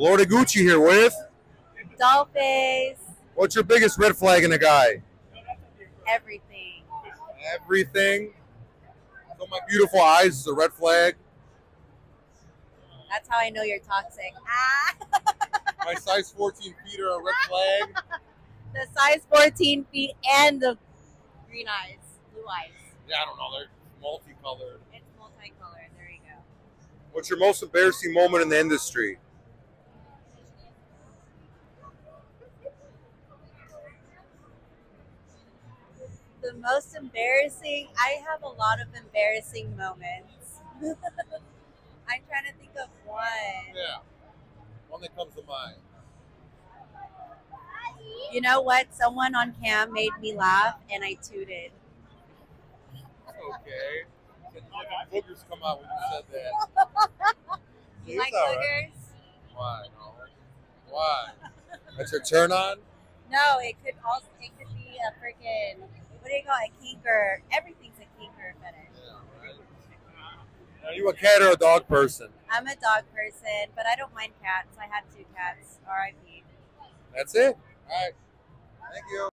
Lord Gucci here with. Dollface, What's your biggest red flag in a guy? everything. Everything. So my beautiful eyes is a red flag. That's how I know you're toxic. Ah, My size 14 feet are a red flag. the size 14 feet and the green eyes, blue eyes. Yeah, I don't know. They're multicolored. It's multicolored. There you go. What's your most embarrassing moment in the industry? The most embarrassing. I have a lot of embarrassing moments. I'm trying to think of one. Yeah. One that comes to mind. You know what? Someone on cam made me laugh, and I tooted. Okay. Boogers come out when you said that. You like all right. boogers? Why? No. Why? That's your turn on? No, it could also it could be a freaking what do you call it? A kinker. Everything's a kinker fetish. Yeah, right. Are you a cat or a dog person? I'm a dog person, but I don't mind cats. I had two cats. R.I.P. That's it. All right. Thank you.